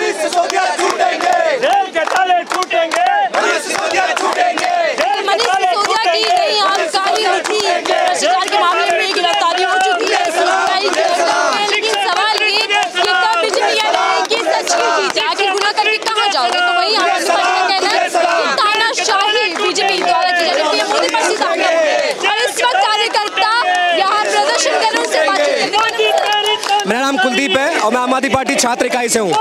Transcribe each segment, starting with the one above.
मनीष सिसोदिया छूटेंगे जेल के ताले छूटेंगे मनीष सिसोदिया छूटेंगे जेल के मनीष ताले सिसोदिया की छूटेंगे गई आबकारी नीति भ्रष्टाचार के मामले में गिरफ्तारी हो चुकी है सीबीआई की अदालत में। लेकिन सवाल ये कि कब बीजेपी कह रहे हैं कि सच की जीत है आखिर गुना करके कहाँ जाओगे तो वही आम आदमी पार्टी का कहना है कि तानाशाही बीजेपी द्वारा की जा रही है मोदी पर सीधा हमला और इस वक्त कार्यकर्ता यहाँ प्रदर्शन कर रहे हैं उनसे बातचीत करने की मेरा नाम कुलदीप है और मैं आम आदमी पार्टी छात्र इकाई से हूँ।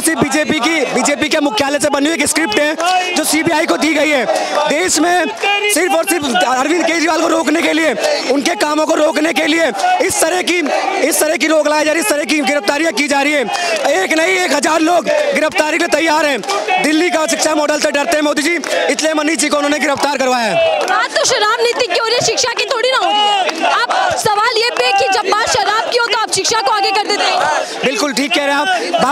और सिर्फ़ बीजेपी की, बीजेपी के मुख्यालय से बनी हुई एक स्क्रिप्ट है, जो सीबीआई को दी गई है। देश में सिर्फ़ और सिर्फ़ अरविंद केजरीवाल को रोकने के लिए, उनके कामों को रोकने के लिए इस तरह की, इस तरह की रोक लाई जा रही इस तरह की गिरफ्तारियाँ की जा रही है। एक नहीं, एक हज़ार लोग गिरफ्तारी के लिए तैयार हैं। दिल्ली का शिक्षा मॉडल से डरते हैं मोदी जी, इसलिए मनीष जी को उन्होंने गिरफ़्तार करवाया है। तो शराब नीति की रही है, शिक्षा की थोड़ी ना हो रही है अब सवाल ये पे कि जब बात शराब की हो तो आप शिक्षा को आगे कर देते हैं बिल्कुल ठीक कह रहे हैं आप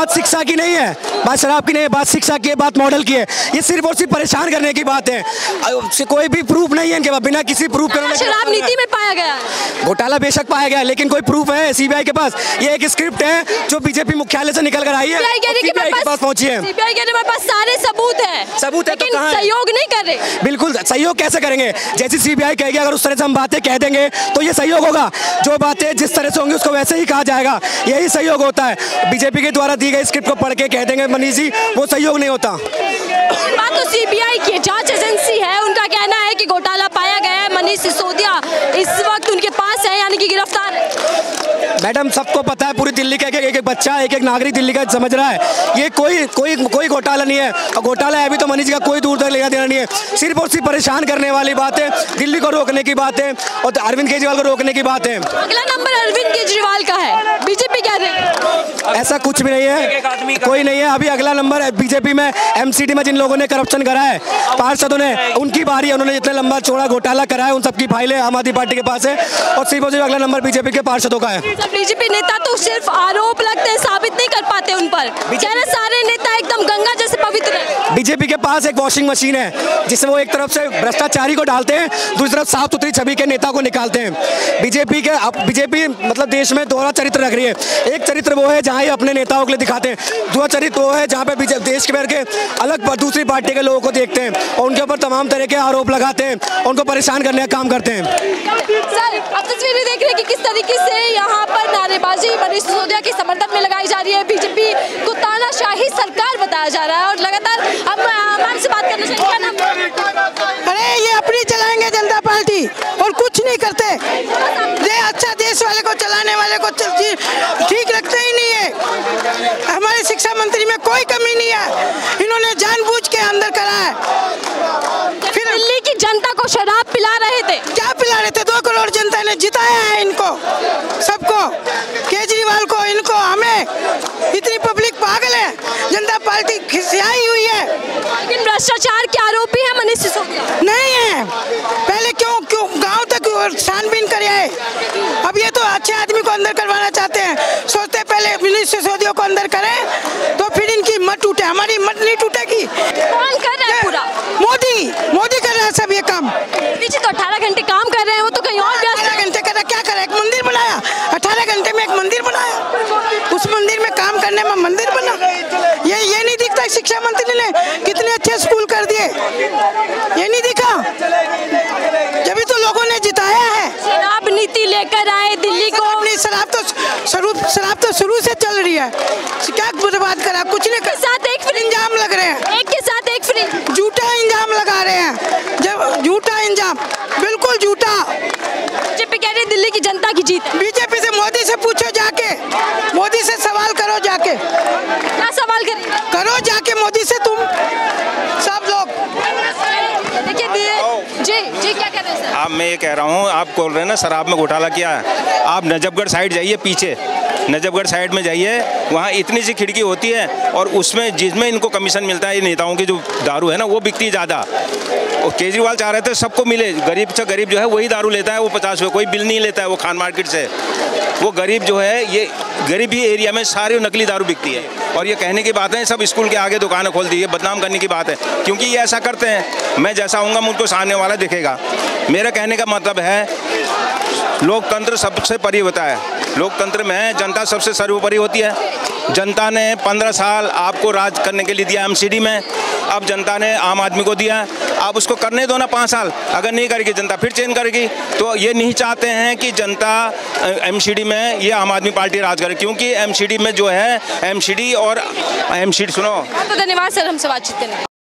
बात शिक्षा की नहीं है। बात शराब की नहीं है बात शिक्षा की है बात मॉडल की है। ये सिर्फ़ और सिर्फ़ परेशान करने की बात है। कोई भी प्रूफ नहीं है इनके पास। बिना किसी प्रूफ के शराब नीति में पाया गया घोटाला बेशक पाया गया लेकिन कोई प्रूफ है सीबीआई के पास? ये एक स्क्रिप्ट है जो बीजेपी मुख्यालय से निकल कर आई है। सीबीआई है कि पास पहुँची है। सीबीआई है पास सारे सबूत हैं सबूत है तो सहयोग नहीं कर रहे। बिल्कुल सहयोग कैसे करेंगे? जैसी सीबीआई कहेगी अगर उस तरह से हम बातें कह देंगे तो ये सहयोग होगा। जो बातें जिस तरह से होंगी उसको वैसे ही कहा जाएगा। यही सहयोग होता है। बीजेपी के द्वारा दी गई स्क्रिप्ट को पढ़ के कह देंगे मनीष जी वो सहयोग नहीं होता। बात तो सीबीआई की जाँच एजेंसी है उनका कहना है कि घोटाला पाया गया है मनीष सिसोदिया इस वक्त उनके पास है यानी कि गिरफ़्तार मैडम सबको पता है पूरी दिल्ली का एक एक बच्चा एक एक नागरिक दिल्ली का समझ रहा है। ये कोई कोई कोई घोटाला नहीं है। और घोटाला है भी तो मनीष का कोई दूर तक लेना देना नहीं है। सिर्फ़ और सिर्फ़ परेशान करने वाली बात है दिल्ली को रोकने की बात है और अरविंद केजरीवाल को रोकने की बात। है अगला नंबर अरविंद केजरीवाल का है। बीजेपी क्या रही ऐसा कुछ भी नहीं है। कोई नहीं है। अभी अगला नंबर है बीजेपी में। एमसीडी में जिन लोगों ने करप्शन करा है पार्षदों ने उनकी बारी है। उन्होंने जितने लंबा चौड़ा घोटाला करा है उन सबकी फाइलें आम आदमी पार्टी के पास है। और सिर्फ़ और सिर्फ़ अगला नंबर बीजेपी के पार्षदों का है। बीजेपी नेता तो सिर्फ़ आरोप लगते हैं साबित नहीं कर पाते उन पर। सारे नेता एकदम गंगा जैसे पवित्र है बीजेपी के पास एक वॉशिंग मशीन है जिसमें वो एक तरफ़ से भ्रष्टाचारी को डालते हैं, दूसरी तरफ़ साफ़ सुथरी छवि के नेता को निकालते हैं। बीजेपी के अब बीजेपी मतलब देश में दोहरा चरित्र रख रही है। एक चरित्र वो है जहाँ ये अपने नेताओं के लिए दिखाते हैं। दूसरा चरित्र वो है जहाँ पे देश के भर के अलग दूसरी पार्टी के लोगों को देखते हैं और उनके ऊपर तमाम तरह के आरोप लगाते हैं और उनको परेशान करने का काम करते हैं। तस्वीरें देख रहे हैं कि किस तरीके से यहाँ पर नारेबाजी मनीष सिसोदिया के समर्थन में लगाई जा रही है। बीजेपी को तानाशाही बताया जा रहा है और लगातार हम मैम से बात करना चाहिए अरे ये अपनी चलाएँगे जनता पार्टी और कुछ नहीं करते। ये अच्छा देश वाले को चलाने वाले को ठीक रखते ही नहीं है। हमारे शिक्षा मंत्री में कोई कमी नहीं है। इन्होंने जानबूझ के अंदर करा है। फिर दिल्ली की जनता को शराब पिला रहे थे। क्या पिला रहे थे? दो करोड़ जनता ने जिताया है इनको। सबको। केजरीवाल को इनको हमें। इतनी पब्लिक पागल है। जनता पार्टी खिसियाई हुई है। लेकिन भ्रष्टाचार के आरोपी है मनीष सिसोदिया। नहीं है। पहले क्यों क्यों गाँव तक छानबीन करे आए अब ये तो अच्छे आदमी को अंदर करवाना चाहते हैं। सोचते हैं पहले मनीष सिसोदिया को अंदर करें तो फिर इनकी मत टूटे हमारी मत नहीं टूटेगी। कौन कर रहा है पूरा? मोदी मोदी कर रहा है सब ये काम। पीछे तो 18 घंटे काम कर रहे हैं वो तो कहीं और अठारह घंटे करा क्या करा एक मंदिर बनाया अठारह घंटे में एक मंदिर बनाया उस मंदिर में काम करने में मंदिर बना ये ये नहीं दिखता मंत्री ने कितने अच्छे स्कूल कर दिए। ये नहीं दिखा। जब तो लोगों ने जिताया है। शराब नीति लेकर आए दिल्ली को। अपनी शराब तो शुरू शराब तो शुरू से चल रही है। क्या बर्बाद करा? कुछ नहीं कर साथ एक इंजाम लग रहे हैं। एक के साथ एक फ्री झूठा इंजाम लगा रहे हैं। जब झूठा इंजाम बिल्कुल झूठा। बीजेपी कह रही दिल्ली की जनता की जीत। बीजेपी से मोदी से पूछो जाके मोदी से सवाल करो जाके क्या सवाल करेंगे करो जाके मोदी से तुम। सब लोग। देखिए दिए जी जी क्या कह रहे हैं सर? आप मैं ये कह रहा हूँ आप बोल रहे हैं ना शराब में घोटाला किया है। आप नजफगढ़ साइड जाइए पीछे। नजफगढ़ साइड में जाइए वहाँ इतनी सी खिड़की होती है और उसमें जिसमें इनको कमीशन मिलता है ये नेताओं की जो दारू है ना वो बिकती है ज़्यादा। केजरीवाल चाह रहे थे सबको मिले। गरीब से गरीब जो है वही दारू लेता है, वो पचास रुपये कोई बिल नहीं लेता है वो खान मार्केट से। वो गरीब जो है, ये गरीब ही एरिया में सारी नकली दारू बिकती है। और ये कहने की बात है, सब स्कूल के आगे दुकानें खोल दी है बदनाम करने की बात है। क्योंकि ये ऐसा करते हैं। मैं जैसा आऊँगा, मुझको सामने वाला दिखेगा। मेरा कहने का मतलब है, लोकतंत्र सबसे परी होता है। लोकतंत्र में जनता सबसे सर्वोपरि होती है। जनता ने पंद्रह साल आपको राज करने के लिए दिया एमसीडी में। अब जनता ने आम आदमी को दिया। आप उसको करने दो ना पाँच साल। अगर नहीं करेगी, जनता फिर चेंज करेगी। तो ये नहीं चाहते हैं कि जनता एमसीडी में ये आम आदमी पार्टी राज करे। क्योंकि एमसीडी में जो है एमसीडी और एमसीडी सुनो। धन्यवाद, सर। हमसे बातचीत करने के लिए।